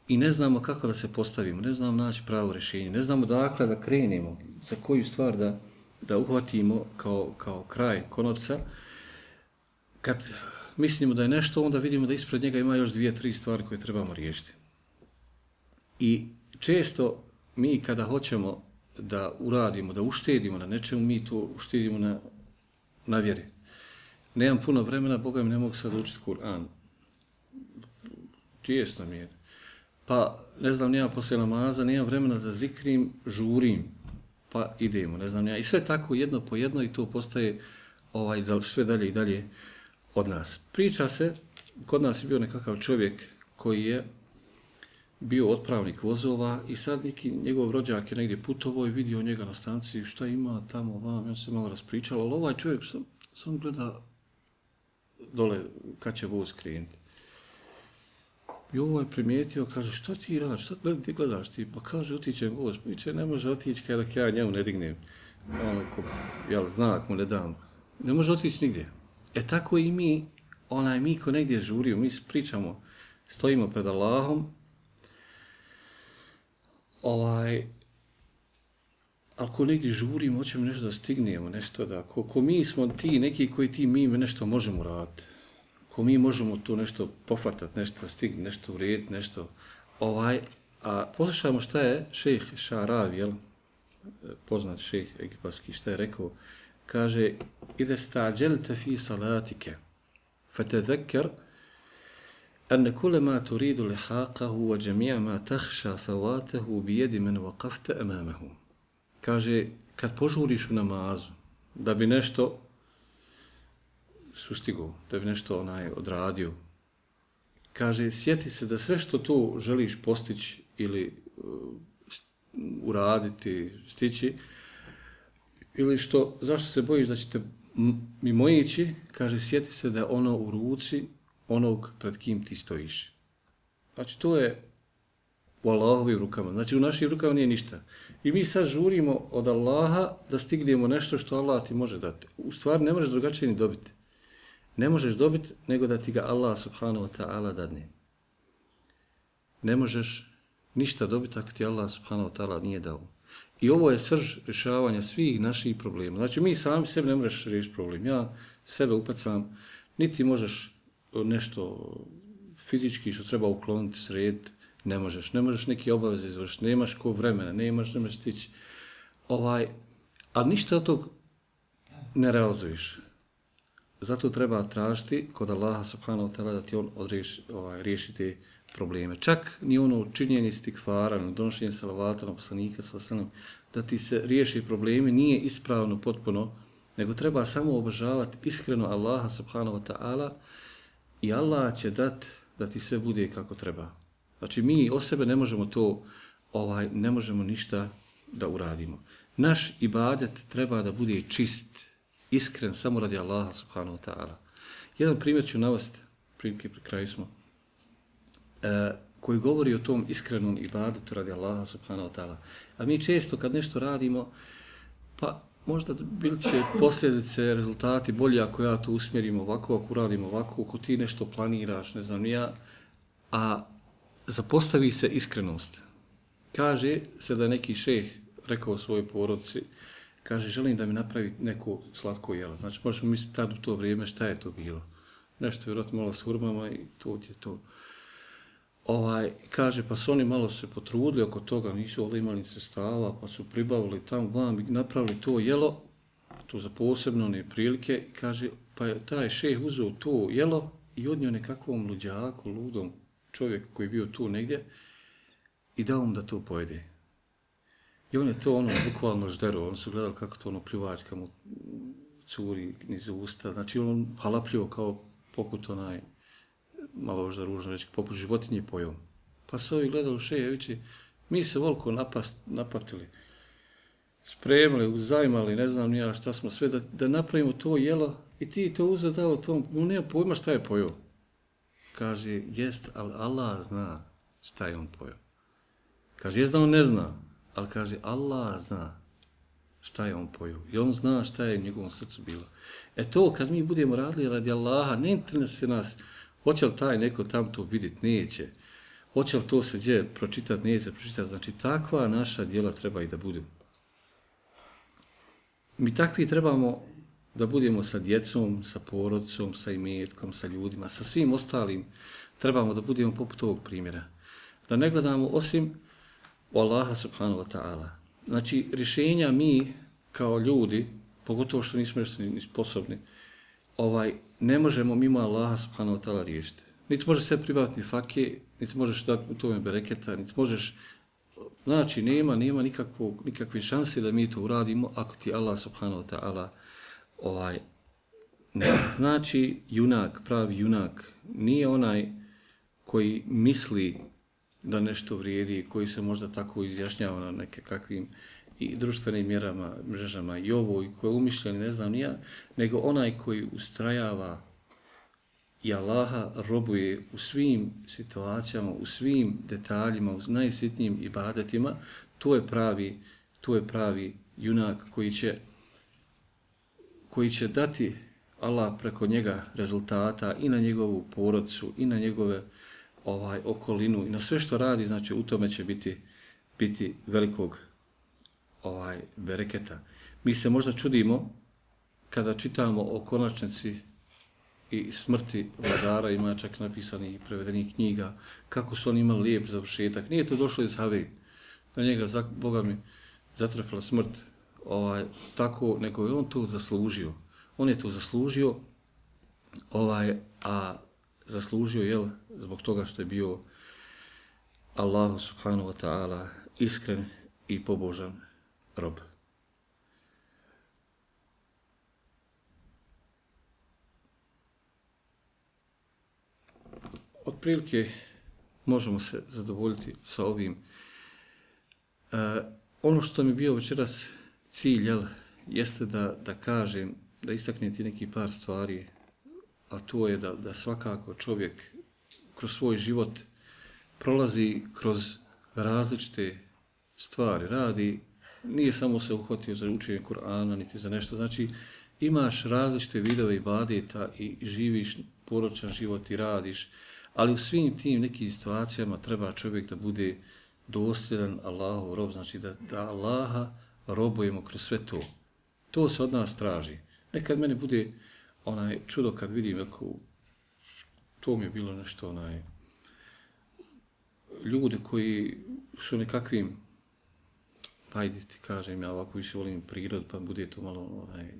i ne znamo kako da se postavimo, ne znamo naći pravo rješenje, ne znamo dakle da krenemo, za koju stvar da, da uhvatimo kao, kao kraj konopca. Kad mislimo da je nešto, onda vidimo da ispred njega ima još dvije, tri stvari koje trebamo riješiti. I često mi kada hoćemo da uradimo, da uštedimo na nečemu, mi to uštedimo na, na vjeri. Nemam puno vremena, Boga mi ne mogu sad učiti Kur'an. Tijesno mi je. Pa, ne znam, nema poslije namaza, nemam vremena da zikrim, žurim, pa idemo, ne znam ja. I sve tako jedno po jedno i to postaje ovaj, sve dalje i dalje od nas. Priča se, kod nas je bio nekakav čovjek koji je bio otpravnik vozova i sad neki njegov rođak je negdje putovo i vidio njega na stanci šta ima tamo vam, ja se malo raspričala, ali ovaj čovjek sam, sam gleda dole kad će voz krenuti. I ovo je primijetio, kaže, šta ti radiš, šta gled, ti gledaš ti? Pa kaže, otićem voz, piće, ne može otići kada ja njemu ne dignem. Onako, jel, znak mu ne dam. Ne može otići nigdje. E tako i mi, onaj mi ko negdje žurio, mi pričamo, stojimo pred Allahom, ovaj, ako negdje žurimo, hoćemo nešto da stignemo, nešto da, ko, ko mi smo ti, neki koji ti mi nešto možemo raditi, ko mi možemo tu nešto pofatati, nešto stigni, nešto urediti, nešto, ovaj, a poslušajmo šta je šejh Šarav, jel, poznat šejh egipatski, šta je rekao, kaže, ide stađelite fi salatike, fatedekar, أن كل ما تريد لحاقه وجميع ما تخشى فواته بيد من وقفت أمامه kaže, kad požuriš u namazu, da bi nešto sustigo, da bi nešto onaj odradio, kaže, sjeti se da sve što tu želiš postići ili uh, uraditi, stići, ili što, zašto se bojiš da ćete mimo ići, kaže, sjeti se da je ono u ruci onog pred kim ti stojiš. Znači, to je u Allahovim rukama. Znači, u našim rukama nije ništa. I mi sad žurimo od Allaha da stignemo nešto što Allah ti može dati. U stvari ne možeš drugačije ni dobiti. Ne možeš dobiti nego da ti ga Allah subhanahu wa ta'ala dadne. Ne možeš ništa dobiti ako ti Allah subhanahu wa ta'ala nije dao. I ovo je srž rješavanja svih naših problema. Znači, mi sami sebi ne možeš riješiti problem. Ja sebe upacam, niti možeš nešto fizički što treba ukloniti, sred, ne možeš, ne možeš neke obaveze izvršiti, nemaš ko vremena, nemaš, nemaš stići. Ovaj, ali ništa od tog ne realizuješ. Zato treba tražiti kod Allaha subhanahu wa ta'ala da ti on odriješ, ovaj, riješi te probleme. Čak ni ono činjenje stikvara, no donošenje salavata na poslanika, salasalam, da ti se riješi problemi nije ispravno potpuno, nego treba samo obožavati iskreno Allaha subhanahu wa ta'ala i Allah će dat da ti sve bude kako treba. Znači mi o sebe ne možemo to, ovaj, ne možemo ništa da uradimo. Naš ibadet treba da bude čist, iskren, samo radi Allaha subhanahu wa ta'ala. Jedan primjer ću navesti, primjer pri kraju smo, e, koji govori o tom iskrenom ibadetu radi Allaha subhanahu wa ta'ala. A mi često kad nešto radimo, pa možda bili će posljedice, rezultati bolji ako ja to usmjerim ovako, ako uradim ovako, ako ti nešto planiraš, ne znam ja, a zapostavi se iskrenost. Kaže se da je neki šeh rekao svojoj porodci, kaže, želim da mi napravi neko slatko jelo. Znači, možemo misliti tad u to vrijeme šta je to bilo. Nešto je vjerojatno malo s hurmama i to je to. Ovaj, kaže, pa su oni malo se potrudili oko toga, nisu ovdje imali sestava, pa su pribavili tamo vam i napravili to jelo, to za posebno one prilike, kaže, pa je taj šeh uzeo to jelo i odnio nekakvom luđaku, ludom, čovjek koji je bio tu negdje i dao mu da to pojede. I on je to ono bukvalno ždero, on su gledali kako to ono pljuvačka mu curi niz usta, znači on halapljivo kao poput onaj, malo možda ružno reći, poput životinje pojom. Pa se ovi gledali Šejevići, mi se volko napast, napatili. spremili, uzajmali, ne znam nija šta smo sve, da, da napravimo to jelo i ti to uzeo dao tom, on nema pojma šta je pojao. Kaže, jest, ali Allah zna šta je on pojao. Kaže, jest da on ne zna, ali kaže, Allah zna šta je on pojao. I on zna šta je u njegovom srcu bilo. E to, kad mi budemo radili radi Allaha, ne interesuje nas, hoće li taj neko tam to vidjeti, neće. Hoće li to se gdje pročitati, neće pročitati. Znači, takva naša dijela treba i da budu. Mi takvi trebamo da budemo sa djecom, sa porodcom, sa imetkom, sa ljudima, sa svim ostalim. Trebamo da budemo poput ovog primjera. Da ne gledamo osim u Allaha subhanahu wa ta'ala. Znači, rješenja mi kao ljudi, pogotovo što nismo još ni sposobni, ovaj, ne možemo mimo Allaha subhanahu wa ta'ala riješiti. Niti možeš sve pribaviti fakije, niti možeš dati u tome bereketa, niti možeš Znači, nema, nema nikakvog, nikakve šanse da mi to uradimo ako ti Allah subhanahu wa ta'ala ovaj, ne. Znači, junak, pravi junak, nije onaj koji misli da nešto vrijedi, koji se možda tako izjašnjava na neke kakvim i društvenim mjerama, mrežama. I ovo, i koje umišljeni, ne znam nija, nego onaj koji ustrajava i Allaha robuje u svim situacijama, u svim detaljima, u najsitnijim ibadetima, to je pravi, to je pravi junak koji će, koji će dati Allah preko njega rezultata i na njegovu porodcu i na njegove ovaj okolinu. I na sve što radi, znači u tome će biti biti velikog ovaj bereketa. Mi se možda čudimo kada čitamo o konačnici i smrti vladara, ima čak napisani i prevedeni knjiga, kako su oni imali lijep završetak. Nije to došlo iz Have, na njega, za, Boga mi, zatrefila smrt, ovaj, tako, nego je on to zaslužio. On je to zaslužio, ovaj, a zaslužio, je zbog toga što je bio Allahu subhanahu wa ta'ala iskren i pobožan rob. otprilike možemo se zadovoljiti sa ovim. E, ono što mi bio večeras cilj, jel, jeste da, da kažem, da istaknem ti neki par stvari, a to je da, da svakako čovjek kroz svoj život prolazi kroz različite stvari, radi, nije samo se uhvatio za učenje Kur'ana, niti za nešto, znači imaš različite vidove i badeta i živiš poročan život i radiš, Ali u svim tim nekim situacijama treba čovjek da bude dosljedan Allahu rob, znači da, da Allaha robujemo kroz sve to. To se od nas traži. Nekad meni bude onaj čudo kad vidim kako to mi je bilo nešto onaj ljude koji su nekakvim pa ajde ti kažem ja ovako više volim prirod pa bude to malo e, onaj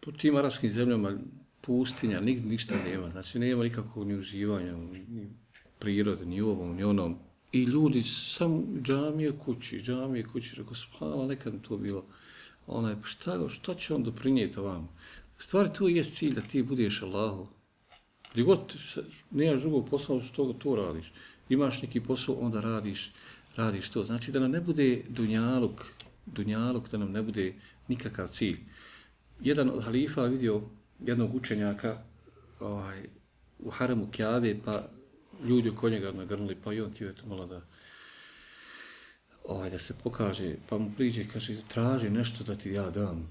po tim arapskim zemljama pustinja, nik, ništa nema. Znači, nema nikakvog ni uživanja, ni prirode, ni ovom, ni onom. I ljudi, sam džamije kući, džamije kući, rekao, spala, nekad to bilo. Onaj, pa šta, šta će on doprinijeti vam? Stvari, to je cilj da ti budeš Allahu. Gdje god nemaš drugog posla, što toga to radiš. Imaš neki posao, onda radiš, radiš to. Znači, da nam ne bude dunjaluk, dunjaluk, da nam ne bude nikakav cilj. Jedan od halifa vidio jednog učenjaka ovaj, u haremu Kjave, pa ljudi oko njega nagrnuli, pa i on ti je to malo da ovaj, da se pokaže, pa mu priđe i kaže, traži nešto da ti ja dam.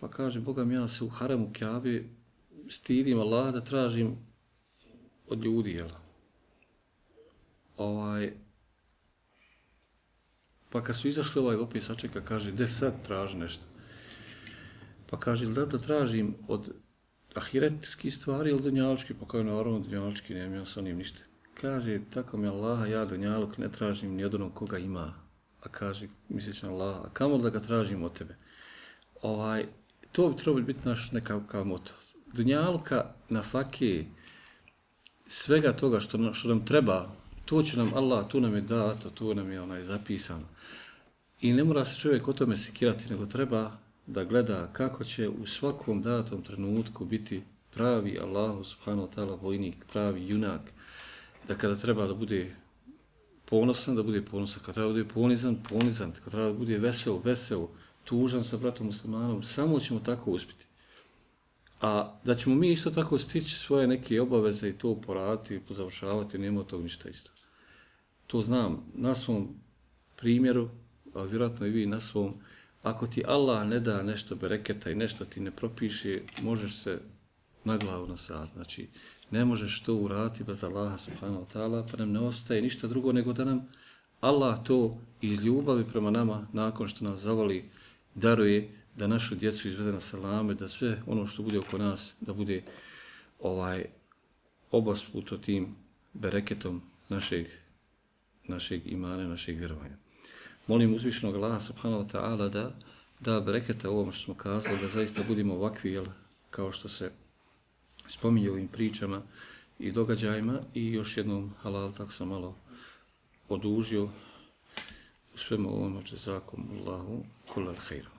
Pa kaže, Boga mi ja se u haremu Kjave stidim Allah da tražim od ljudi, jel? Ovaj, pa kad su izašli ovaj opet sačeka, kaže, gde sad traži nešto? Pa kaže, da da tražim od ahiretskih stvari ili dunjaločki? Pa kaže, naravno, dunjaločki, nemam ja sa onim ništa. Kaže, tako mi Allaha, ja dunjalog ne tražim ni od onog koga ima. A kaže, misleći na Allaha, a kamo da ga tražim od tebe? Ovaj, to bi trebalo biti naš nekakav moto. Dunjalka na fakije, svega toga što, što nam treba, to će nam Allah, tu nam je dato, tu nam je onaj zapisano. I ne mora se čovjek o tome sekirati, nego treba da gleda kako će u svakom datom trenutku biti pravi Allahu subhanahu wa ta'ala vojnik, pravi junak, da kada treba da bude ponosan, da bude ponosan, kada treba da bude ponizan, ponizan, kada treba da bude vesel, vesel, tužan sa bratom muslimanom, samo ćemo tako uspjeti. A da ćemo mi isto tako stići svoje neke obaveze i to poraditi pozavršavati, nema tog ništa isto. To znam na svom primjeru, a vjerojatno i vi na svom, ako ti Allah ne da nešto bereketa i nešto ti ne propiše, možeš se na glavu na sad. Znači, ne možeš to uraditi bez Allaha subhanahu wa ta'ala, pa nam ne ostaje ništa drugo nego da nam Allah to iz ljubavi prema nama, nakon što nas zavoli, daruje da našu djecu izvede na salame, da sve ono što bude oko nas, da bude ovaj obasputo tim bereketom našeg, našeg imana, našeg vjerovanja. Molim uzvišenog Allaha subhanahu wa ta'ala da da bereketa ovom što smo kazali, da zaista budemo ovakvi, jel, kao što se spominje ovim pričama i događajima i još jednom halal tako sam malo odužio u svemu ovom oče zakom Allahu kulal hajru.